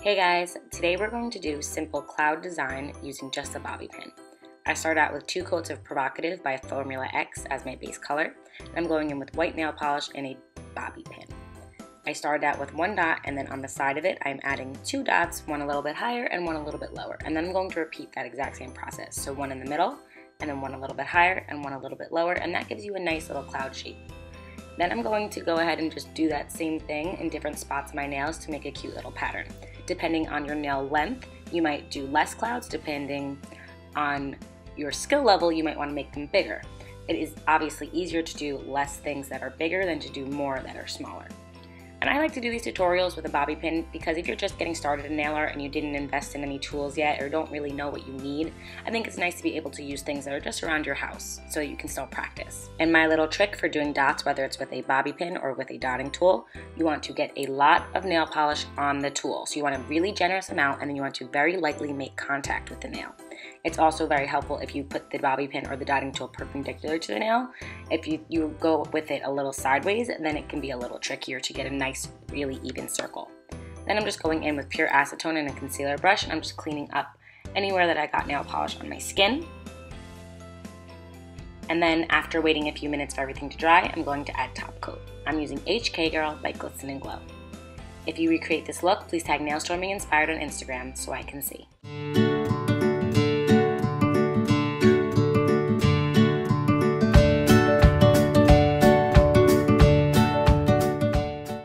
Hey guys, today we're going to do simple cloud design using just a bobby pin. I start out with two coats of Provocative by Formula X as my base color, and I'm going in with white nail polish and a bobby pin. I started out with one dot and then on the side of it I'm adding two dots, one a little bit higher and one a little bit lower. And then I'm going to repeat that exact same process. So one in the middle and then one a little bit higher and one a little bit lower and that gives you a nice little cloud shape. Then I'm going to go ahead and just do that same thing in different spots of my nails to make a cute little pattern. Depending on your nail length, you might do less clouds. Depending on your skill level, you might want to make them bigger. It is obviously easier to do less things that are bigger than to do more that are smaller. And I like to do these tutorials with a bobby pin because if you're just getting started in nail art and you didn't invest in any tools yet or don't really know what you need, I think it's nice to be able to use things that are just around your house so you can still practice. And my little trick for doing dots, whether it's with a bobby pin or with a dotting tool, you want to get a lot of nail polish on the tool. So you want a really generous amount and then you want to very lightly make contact with the nail. It's also very helpful if you put the bobby pin or the dotting tool perpendicular to the nail. If you, you go with it a little sideways, then it can be a little trickier to get a nice, really even circle. Then I'm just going in with pure acetone and a concealer brush, and I'm just cleaning up anywhere that I got nail polish on my skin. And then after waiting a few minutes for everything to dry, I'm going to add top coat. I'm using HK Girl by Glisten and Glow. If you recreate this look, please tag Nailstorming Inspired on Instagram so I can see.